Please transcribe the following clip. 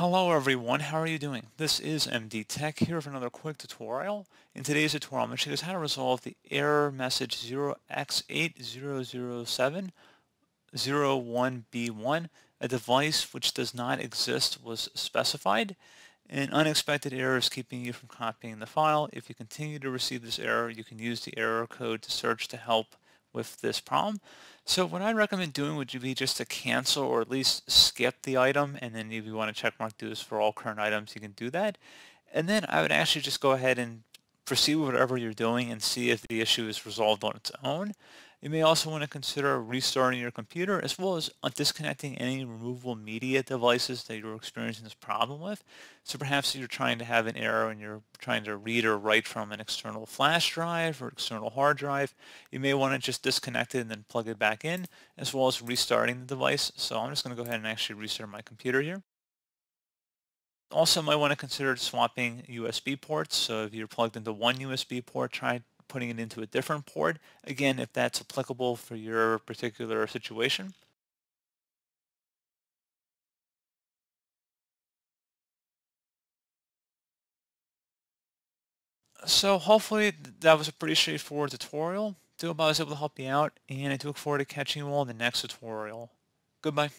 Hello everyone, how are you doing? This is MD Tech here with another quick tutorial. In today's tutorial, I'm going to show you how to resolve the error message 0x8007-01B1. A device which does not exist was specified. An unexpected error is keeping you from copying the file. If you continue to receive this error, you can use the error code to search to help with this problem. So what I'd recommend doing would be just to cancel or at least skip the item and then if you want to check mark do this for all current items you can do that. And then I would actually just go ahead and proceed whatever you're doing and see if the issue is resolved on its own. You may also want to consider restarting your computer as well as uh, disconnecting any removable media devices that you're experiencing this problem with. So perhaps you're trying to have an error and you're trying to read or write from an external flash drive or external hard drive. You may want to just disconnect it and then plug it back in as well as restarting the device. So I'm just going to go ahead and actually restart my computer here. Also might want to consider swapping USB ports. So if you're plugged into one USB port, try putting it into a different port. Again, if that's applicable for your particular situation. So hopefully that was a pretty straightforward tutorial. Do hope I was able to help you out, and I do look forward to catching you all in the next tutorial. Goodbye.